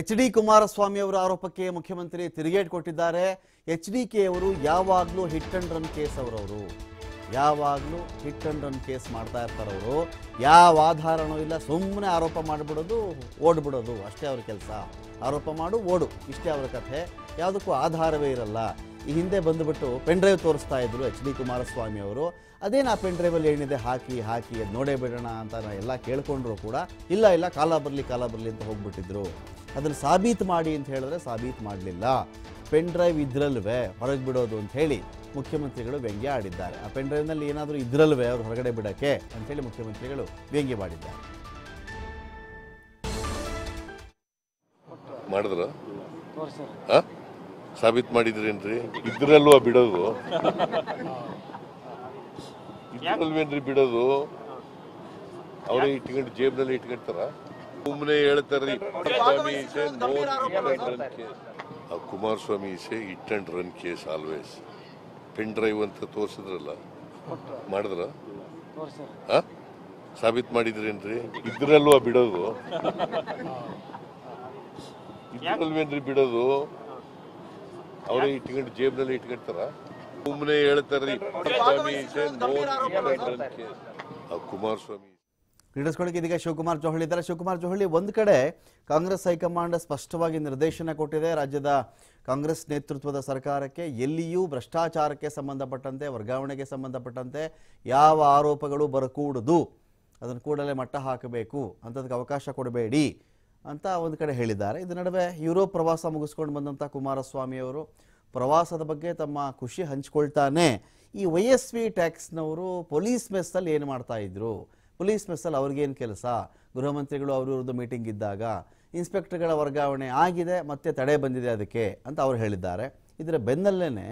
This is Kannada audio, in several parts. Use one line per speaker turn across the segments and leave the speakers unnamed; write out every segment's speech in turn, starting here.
ಎಚ್ ಡಿ ಕುಮಾರಸ್ವಾಮಿ ಅವರ ಆರೋಪಕ್ಕೆ ಮುಖ್ಯಮಂತ್ರಿ ತಿರುಗೇಟ್ ಕೊಟ್ಟಿದ್ದಾರೆ. ಎಚ್ ಡಿ ಕೆ ಅವರು ಯಾವಾಗಲೂ ಹಿಟ್ ಅಂಡ್ ರನ್ ಕೇಸ್ ಅವರವರು. ಯಾವಾಗಲೂ ಹಿಟ್ ಅಂಡ್ ರನ್ ಕೇಸ್ ಮಾಡ್ತಾ ಇರ್ತಾರವರು ಯಾವ ಆಧಾರನೂ ಇಲ್ಲ. ಸುಮ್ಮನೆ ಆರೋಪ ಮಾಡಿಬಿಡೋದು, ಓಡ್ಬಿಡೋದು. ಅಷ್ಟೇ ಅವ್ರ ಕೆಲಸ. ಆರೋಪ ಮಾಡು, ಓಡು. ಇಷ್ಟೇ ಅವರ ಕಥೆ. ಯಾವುದಕ್ಕೂ ಆಧಾರವೇ ಇರಲ್ಲ. ಈ ಹಿಂದೆ ಬಂದುಬಿಟ್ಟು ಪೆನ್ ಡ್ರೈವ್ ತೋರಿಸ್ತಾ ಇದ್ರು ಎಚ್ ಡಿ ಕುಮಾರಸ್ವಾಮಿ ಅವರು. ಅದೇನು ಆ ಪೆನ್ ಡ್ರೈವಲ್ಲಿ ಏನಿದೆ ಹಾಕಿ ಹಾಕಿ, ಅದು ನೋಡೇ ಬಿಡೋಣ ಅಂತ ಎಲ್ಲ ಕೇಳ್ಕೊಂಡ್ರು ಕೂಡ. ಇಲ್ಲ ಇಲ್ಲ, ಕಾಲ ಬರಲಿ ಕಾಲ ಬರಲಿ ಅಂತ ಹೋಗ್ಬಿಟ್ಟಿದ್ರು. ಅದನ್ನು ಸಾಬೀತು ಮಾಡಿ ಅಂತ ಹೇಳಿದ್ರೆ ಸಾಬೀತು ಮಾಡಲಿಲ್ಲ. ಪೆನ್ ಡ್ರೈವ್ ಇದ್ರಲ್ವೇ ಹೊರಗೆ ಬಿಡೋದು ಅಂತ ಹೇಳಿ ಮುಖ್ಯಮಂತ್ರಿಗಳು ವ್ಯಂಗ್ಯ ಆಡಿದ್ದಾರೆ. ಆ ಪೆನ್ ಡ್ರೈವ್ನಲ್ಲಿ ಏನಾದರೂ ಇದ್ರಲ್ವೇ ಅವ್ರು ಹೊರಗಡೆ ಬಿಡೋಕ್ಕೆ ಅಂಥೇಳಿ ಮುಖ್ಯಮಂತ್ರಿಗಳು ವ್ಯಂಗ್ಯ ಮಾಡಿದ್ದಾರೆ.
ಮಾಡಿದ್ರ? ಸಾಬೀತ್ ಮಾಡಿದ್ರೇನ್ರಿ? ಇದ್ರಲ್ವಾ ಬಿಡೋದು? ಇದ್ರಲ್ವೇನ್ರಿ ಬಿಡೋದು? ಅವರೇ ಇಟ್ಕೊಂಡು ಜೇಬ್ನಲ್ಲಿ ಇಟ್ಕೊಳ್ತಾರ ಸುಮ್ಮನೆ ಇಸೆ ಆ Kumaraswamy ಇಸೆ hit and run case always pen drive ಅಂತ ತೋರಿಸಿದ್ರಲ್ಲ? ಮಾಡಿದ್ರ? ಸಾಬೀತ್ ಮಾಡಿದ್ರೇನ್ರಿ? ಇದ್ರಲ್ವಾ ಬಿಡೋದು? ಇದ್ರಲ್ವೇನ್ರಿ ಬಿಡೋದು? ಅವರೇ ಇಟ್ಕೊಂಡು ಜೇಬ್ನಲ್ಲಿ ಇಟ್ಕೊಳ್ತಾರ ಸುಮ್ಮನೆ ಆ ಕುಮಾರಸ್ವಾಮಿ
ಕ್ರೀಡಿಸ್ಕೊಳ್ಳಿಕ್ಕೆ ಇದೀಗ ಶಿವಕುಮಾರ್ ಜೋಹಳಿ ಇದ್ದಾರೆ. ಶಿವಕುಮಾರ್ ಜೋಹಳಿ ಒಂದು ಕಡೆ ಕಾಂಗ್ರೆಸ್ ಹೈಕಮಾಂಡ್ ಸ್ಪಷ್ಟವಾಗಿ ನಿರ್ದೇಶನ ಕೊಟ್ಟಿದೆ. ರಾಜ್ಯದ ಕಾಂಗ್ರೆಸ್ ನೇತೃತ್ವದ ಸರ್ಕಾರಕ್ಕೆ ಎಲ್ಲಿಯೂ ಭ್ರಷ್ಟಾಚಾರಕ್ಕೆ ಸಂಬಂಧಪಟ್ಟಂತೆ, ವರ್ಗಾವಣೆಗೆ ಸಂಬಂಧಪಟ್ಟಂತೆ ಯಾವ ಆರೋಪಗಳು ಬರಕೂಡದು. ಅದನ್ನು ಕೂಡಲೇ ಮಟ್ಟ ಹಾಕಬೇಕು. ಅಂಥದಕ್ಕೆ ಅವಕಾಶ ಕೊಡಬೇಡಿ ಅಂತ ಒಂದು ಕಡೆ ಹೇಳಿದ್ದಾರೆ. ಇದರ ನಡುವೆ ಯುರೋಪ್ ಪ್ರವಾಸ ಮುಗಿಸ್ಕೊಂಡು ಬಂದಂಥ ಕುಮಾರಸ್ವಾಮಿ ಅವರು ಪ್ರವಾಸದ ಬಗ್ಗೆ ತಮ್ಮ ಖುಷಿ ಹಂಚಿಕೊಳ್ತಾನೆ. ಈ ವೈ ಎಸ್ ವಿ ಟ್ಯಾಕ್ಸ್ನವರು ಪೊಲೀಸ್ ಮೆಸ್ಸಲ್ಲಿ ಏನು ಮಾಡ್ತಾ ಇದ್ರು? ಪೊಲೀಸ್ ಮೆಸ್ಸಲ್ಲಿ ಅವ್ರಿಗೇನು ಕೆಲಸ? ಗೃಹ ಮಂತ್ರಿಗಳು ಅವ್ರವ್ರದ್ದು ಮೀಟಿಂಗ್ ಇದ್ದಾಗ ಇನ್ಸ್ಪೆಕ್ಟರ್ಗಳ ವರ್ಗಾವಣೆ ಆಗಿದೆ, ಮತ್ತೆ ತಡೆ ಬಂದಿದೆ ಅದಕ್ಕೆ ಅಂತ ಅವ್ರು ಹೇಳಿದ್ದಾರೆ. ಇದರ ಬೆನ್ನಲ್ಲೇ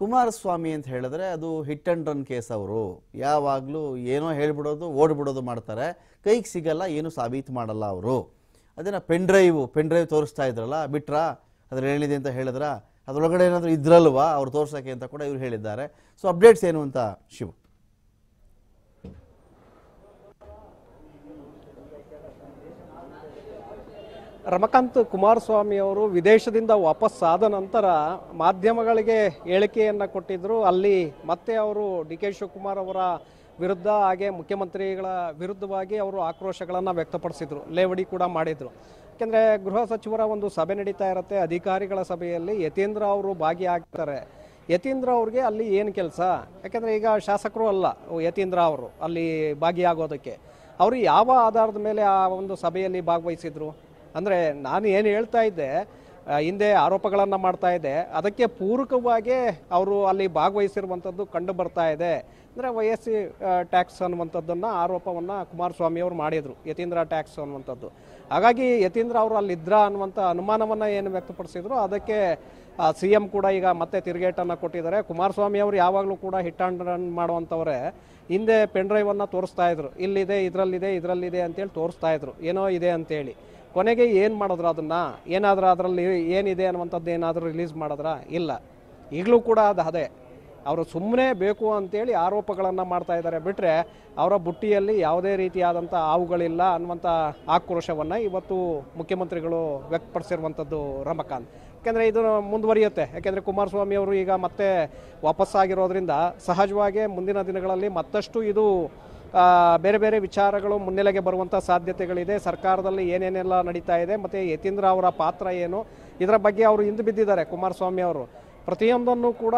ಕುಮಾರಸ್ವಾಮಿ ಅಂತ ಹೇಳಿದ್ರೆ ಅದು ಹಿಟ್ ಆ್ಯಂಡ್ ರನ್ ಕೇಸ್ ಅವರು. ಯಾವಾಗಲೂ ಏನೋ ಹೇಳ್ಬಿಡೋದು, ಓಡ್ಬಿಡೋದು ಮಾಡ್ತಾರೆ. ಕೈಗೆ ಸಿಗಲ್ಲ, ಏನು ಸಾಬೀತು ಮಾಡಲ್ಲ ಅವರು. ಅದನ್ನು ಪೆನ್ ಡ್ರೈವು ಪೆನ್ ಡ್ರೈವ್ ತೋರಿಸ್ತಾ ಇದ್ರಲ್ಲ, ಬಿಟ್ರಾ? ಅದ್ರಲ್ಲಿ ಏನಿದೆ ಅಂತ ಹೇಳಿದ್ರ? ಅದರೊಳಗಡೆ ಏನಾದರೂ ಇದ್ರಲ್ವಾ? ಅವ್ರು ತೋರ್ಸೋಕ್ಕೆ ಅಂತ ಕೂಡ ಇವ್ರು ಹೇಳಿದ್ದಾರೆ. ಸೊ ಅಪ್ಡೇಟ್ಸ್ ಏನು ಅಂತ ಶಿವು?
ರಮಕಾಂತ್ ಕುಮಾರಸ್ವಾಮಿ ಅವರು ವಿದೇಶದಿಂದ ವಾಪಸ್ಸಾದ ನಂತರ ಮಾಧ್ಯಮಗಳಿಗೆ ಹೇಳಿಕೆಯನ್ನು ಕೊಟ್ಟಿದ್ದರು ಅಲ್ಲಿ ಮತ್ತೆ ಅವರು ಡಿ ಕೆ ಶಿವಕುಮಾರ್ ಅವರ ವಿರುದ್ಧ ಹಾಗೆ ಮುಖ್ಯಮಂತ್ರಿಗಳ ವಿರುದ್ಧವಾಗಿ ಅವರು ಆಕ್ರೋಶಗಳನ್ನು ವ್ಯಕ್ತಪಡಿಸಿದರು. ಲೇವಡಿ ಕೂಡ ಮಾಡಿದರು. ಯಾಕೆಂದರೆ ಗೃಹ ಸಚಿವರ ಒಂದು ಸಭೆ ನಡೀತಾ ಇರುತ್ತೆ. ಅಧಿಕಾರಿಗಳ ಸಭೆಯಲ್ಲಿ ಯತೀಂದ್ರ ಅವರು ಭಾಗಿಯಾಗ್ತಾರೆ. ಯತೀಂದ್ರ ಅವ್ರಿಗೆ ಅಲ್ಲಿ ಏನು ಕೆಲಸ? ಯಾಕೆಂದರೆ ಈಗ ಶಾಸಕರು ಅಲ್ಲ ಯತೀಂದ್ರ ಅವರು ಅಲ್ಲಿ ಭಾಗಿಯಾಗೋದಕ್ಕೆ. ಅವರು ಯಾವ ಆಧಾರದ ಮೇಲೆ ಆ ಒಂದು ಸಭೆಯಲ್ಲಿ ಭಾಗವಹಿಸಿದ್ರು? ಅಂದರೆ ನಾನು ಏನು ಹೇಳ್ತಾ ಇದ್ದೆ ಹಿಂದೆ ಆರೋಪಗಳನ್ನು ಮಾಡ್ತಾ ಇದ್ದೆ. ಅದಕ್ಕೆ ಪೂರಕವಾಗಿ ಅವರು ಅಲ್ಲಿ ಭಾಗವಹಿಸಿರುವಂಥದ್ದು ಕಂಡು ಬರ್ತಾ ಇದೆ. ಅಂದರೆ ವೈ ಎಸ್ ಸಿ ಟ್ಯಾಕ್ಸ್ ಅನ್ನುವಂಥದ್ದನ್ನು ಆರೋಪವನ್ನು ಕುಮಾರಸ್ವಾಮಿ ಅವರು ಮಾಡಿದರು, ಯತೀಂದ್ರ ಟ್ಯಾಕ್ಸ್ ಅನ್ನುವಂಥದ್ದು. ಹಾಗಾಗಿ ಯತೀಂದ್ರ ಅವರು ಅಲ್ಲಿದ್ರ ಅನ್ನುವಂಥ ಅನುಮಾನವನ್ನು ಏನು ವ್ಯಕ್ತಪಡಿಸಿದ್ರು, ಅದಕ್ಕೆ ಸಿ ಎಂ ಕೂಡ ಈಗ ಮತ್ತೆ ತಿರುಗೇಟನ್ನು ಕೊಟ್ಟಿದ್ದಾರೆ. ಕುಮಾರಸ್ವಾಮಿ ಅವರು ಯಾವಾಗಲೂ ಕೂಡ ಹಿಟ್ ಆ್ಯಂಡ್ ರನ್ ಮಾಡುವಂಥವ್ರೆ. ಹಿಂದೆ ಪೆನ್ ಡ್ರೈವನ್ನು ತೋರಿಸ್ತಾ ಇದ್ರು. ಇಲ್ಲಿದೆ, ಇದರಲ್ಲಿದೆ ಇದರಲ್ಲಿದೆ ಅಂತೇಳಿ ತೋರಿಸ್ತಾ ಇದ್ರು. ಏನೋ ಇದೆ ಅಂತೇಳಿ. ಕೊನೆಗೆ ಏನು ಮಾಡಿದ್ರು ಅದನ್ನು? ಏನಾದರೂ ಅದರಲ್ಲಿ ಏನಿದೆ ಅನ್ನುವಂಥದ್ದು ಏನಾದರೂ ರಿಲೀಸ್ ಮಾಡಿದ್ರ? ಇಲ್ಲ. ಈಗಲೂ ಕೂಡ ಅದು ಅದೇ. ಅವರು ಸುಮ್ಮನೆ ಬೇಕು ಅಂತೇಳಿ ಆರೋಪಗಳನ್ನು ಮಾಡ್ತಾ ಇದ್ದಾರೆ. ಬಿಟ್ಟರೆ ಅವರ ಬುಟ್ಟಿಯಲ್ಲಿ ಯಾವುದೇ ರೀತಿಯಾದಂಥ ಹಾವುಗಳಿಲ್ಲ ಅನ್ನುವಂಥ ಆಕ್ರೋಶವನ್ನು ಇವತ್ತು ಮುಖ್ಯಮಂತ್ರಿಗಳು ವ್ಯಕ್ತಪಡಿಸಿರುವಂಥದ್ದು ರಮಕಾಂತ್. ಯಾಕೆಂದರೆ ಇದು ಮುಂದುವರಿಯುತ್ತೆ. ಯಾಕೆಂದರೆ ಕುಮಾರಸ್ವಾಮಿ ಅವರು ಈಗ ಮತ್ತೆ ವಾಪಸ್ಸಾಗಿರೋದ್ರಿಂದ ಸಹಜವಾಗಿ ಮುಂದಿನ ದಿನಗಳಲ್ಲಿ ಮತ್ತಷ್ಟು ಇದು ಬೇರೆ ಬೇರೆ ವಿಚಾರಗಳು ಮುನ್ನೆಲೆಗೆ ಬರುವಂಥ ಸಾಧ್ಯತೆಗಳಿದೆ. ಸರ್ಕಾರದಲ್ಲಿ ಏನೇನೆಲ್ಲ ನಡೀತಾ ಇದೆ ಮತ್ತು ಯತೀಂದ್ರ ಅವರ ಪಾತ್ರ ಏನು? ಇದರ ಬಗ್ಗೆ ಅವರು ಹಿಂದೆ ಬಿದ್ದಿದ್ದಾರೆ, ಕುಮಾರಸ್ವಾಮಿ ಅವರು. ಪ್ರತಿಯೊಂದನ್ನು ಕೂಡ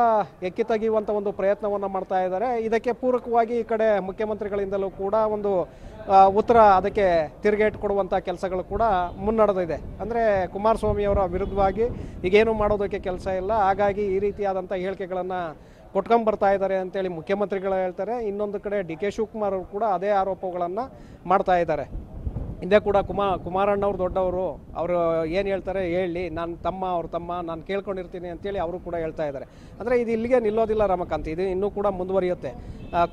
ಎಕ್ಕಿ ತೆಗೆಯುವಂಥ ಒಂದು ಪ್ರಯತ್ನವನ್ನು ಮಾಡ್ತಾ ಇದ್ದಾರೆ. ಇದಕ್ಕೆ ಪೂರಕವಾಗಿ ಈ ಕಡೆ ಮುಖ್ಯಮಂತ್ರಿಗಳಿಂದಲೂ ಕೂಡ ಒಂದು ಉತ್ತರ ಅದಕ್ಕೆ ತಿರುಗೇಟ್ ಕೊಡುವಂಥ ಕೆಲಸಗಳು ಕೂಡ ಮುನ್ನಡೆದಿದೆ. ಅಂದರೆ ಕುಮಾರಸ್ವಾಮಿ ಅವರ ವಿರುದ್ಧವಾಗಿ ಈಗೇನು ಮಾಡೋದಕ್ಕೆ ಕೆಲಸ ಇಲ್ಲ. ಹಾಗಾಗಿ ಈ ರೀತಿಯಾದಂಥ ಹೇಳಿಕೆಗಳನ್ನು ಕೊಟ್ಕೊಂಡ್ ಬರ್ತಾ ಇದ್ದಾರೆ ಅಂತೇಳಿ ಮುಖ್ಯಮಂತ್ರಿಗಳು ಹೇಳ್ತಾರೆ. ಇನ್ನೊಂದು ಕಡೆ ಡಿ ಕೆ ಶಿವಕುಮಾರ್ ಅವರು ಕೂಡ ಅದೇ ಆರೋಪಗಳನ್ನು ಮಾಡ್ತಾ ಇದ್ದಾರೆ. ಹಿಂದೆ ಕೂಡ ಕುಮಾ ಕುಮಾರಣ್ಣವ್ರು ದೊಡ್ಡವರು, ಅವರು ಏನು ಹೇಳ್ತಾರೆ ಹೇಳಿ, ನಾನು ತಮ್ಮ, ಅವ್ರ ತಮ್ಮ, ನಾನು ಕೇಳ್ಕೊಂಡಿರ್ತೀನಿ ಅಂತೇಳಿ ಅವರು ಕೂಡ ಹೇಳ್ತಾ ಇದ್ದಾರೆ. ಅಂದರೆ ಇದು ಇಲ್ಲಿಗೆ ನಿಲ್ಲೋದಿಲ್ಲ ರಮಕಾಂತ್, ಇದು ಇನ್ನೂ ಕೂಡ ಮುಂದುವರಿಯುತ್ತೆ.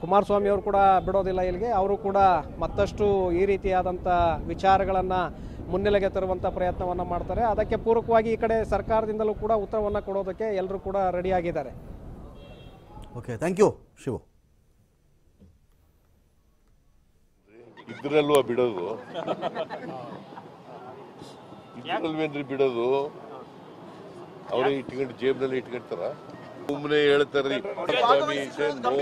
ಕುಮಾರಸ್ವಾಮಿ ಅವರು ಕೂಡ ಬಿಡೋದಿಲ್ಲ ಇಲ್ಲಿಗೆ. ಅವರು ಕೂಡ ಮತ್ತಷ್ಟು ಈ ರೀತಿಯಾದಂಥ ವಿಚಾರಗಳನ್ನು ಮುನ್ನೆಲೆಗೆ ತರುವಂಥ ಪ್ರಯತ್ನವನ್ನು ಮಾಡ್ತಾರೆ. ಅದಕ್ಕೆ ಪೂರಕವಾಗಿ ಈ ಕಡೆ ಸರ್ಕಾರದಿಂದಲೂ ಕೂಡ ಉತ್ತರವನ್ನು ಕೊಡೋದಕ್ಕೆ ಎಲ್ಲರೂ ಕೂಡ ರೆಡಿಯಾಗಿದ್ದಾರೆ.
Okay thank you Shivu.
ಇದ್ರಲ್ವಾ ಬಿಡೋದು? ಇದ್ರಲ್ವೇನ್ರಿ ಬಿಡೋದು? ಅವರೇ ಇಟ್ಕೊಂಡು ಜೇಬ್ನಲ್ಲಿ ಇಟ್ಕೊಂಡ್ತಾರ ಸುಮ್ಮನೆ ಹೇಳ್ತಾರ್ರಿ ಕುಮಾರಸ್ವಾಮಿ ಇಸೆ ನೋ